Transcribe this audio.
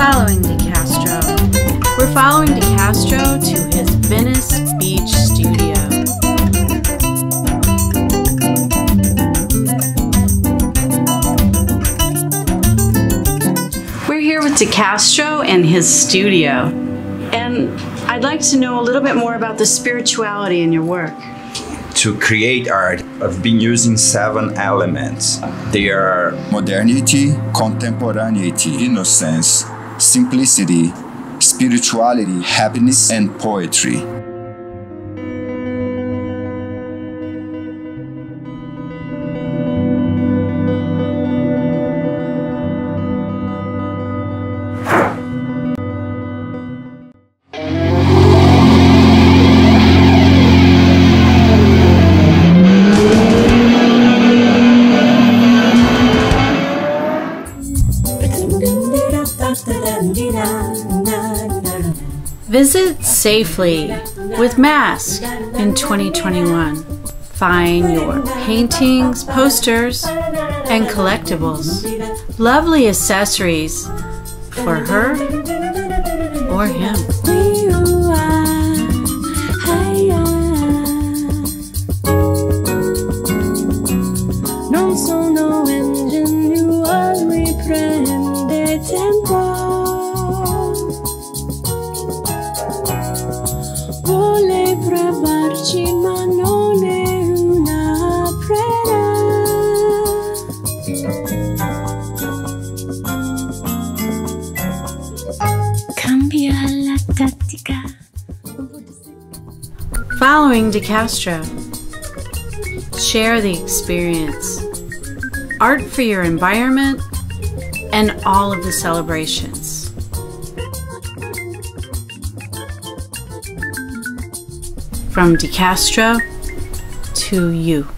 Following DCastro. We're following DCastro to his Venice Beach studio. We're here with DCastro and his studio. And I'd like to know a little bit more about the spirituality in your work. To create art, I've been using seven elements. They are modernity, contemporaneity, innocence, simplicity, spirituality, happiness, and poetry. Visit safely with Mask in 2021. Find your paintings, posters, and collectibles. Lovely accessories for her or him. Following DCastro. Share the experience. Art for your environment and all of the celebrations. From DCastro to you.